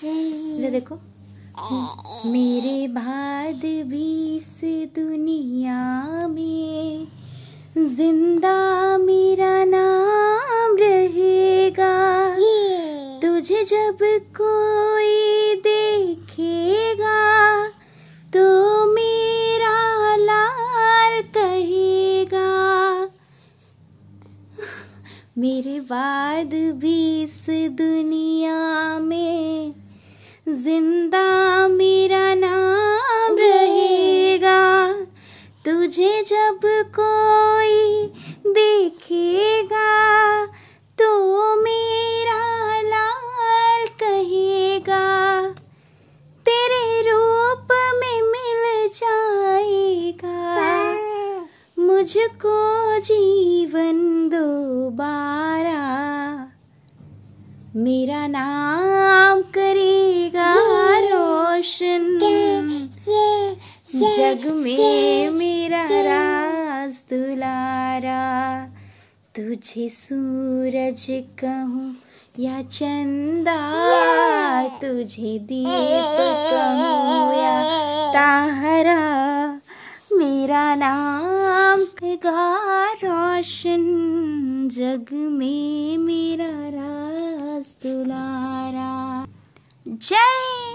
देखो। मेरे बाद भी इस दुनिया में ज़िंदा मेरा नाम रहेगा। तुझे जब कोई देखेगा तो मेरा लाल कहेगा। मेरे बाद भी इस दुनिया ज़िंदा मेरा नाम रहेगा। तुझे जब कोई देखेगा तो मेरा लाल कहेगा। तेरे रूप में मिल जाएगा। मुझको जीवन दोबारा। मेरा नाम करेगा जग में मेरा राज दुलारा तुझे सूरज कहूँ या चंदा तुझे दीप कहूँ या तारा मेरा नाम गा रोशन जग में मेरा राज दुलारा। जय।